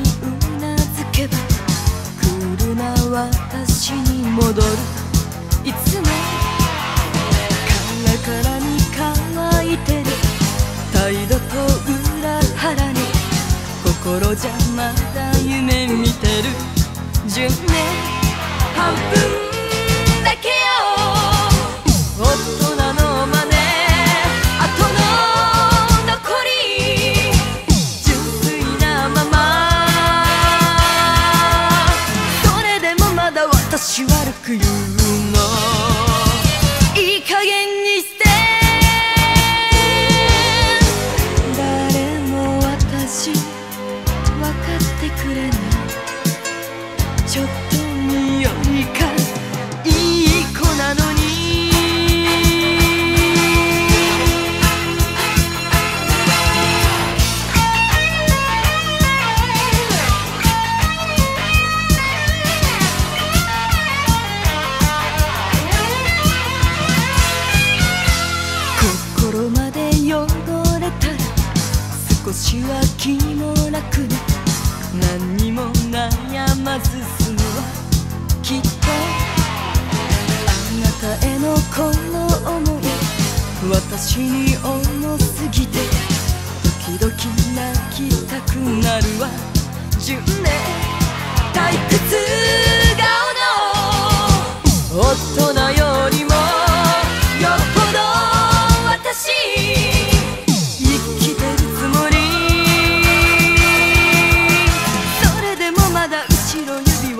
うなずけば来私に戻る。いつも。カラカラに乾いてる態度と裏腹に心じゃまだ夢見てるく言うのいい加減にして誰も私分かってくれない。ちょっと少しは気も楽ね何にも悩まず済むわきっとあなたへのこの想い私に重すぎて時々泣きたくなるわ10年退屈顔の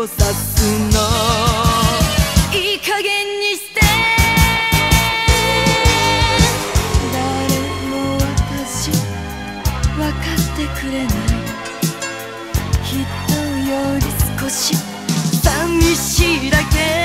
を指すの。いい加減にして。誰も私分かってくれない。人より少し。寂しいだけ。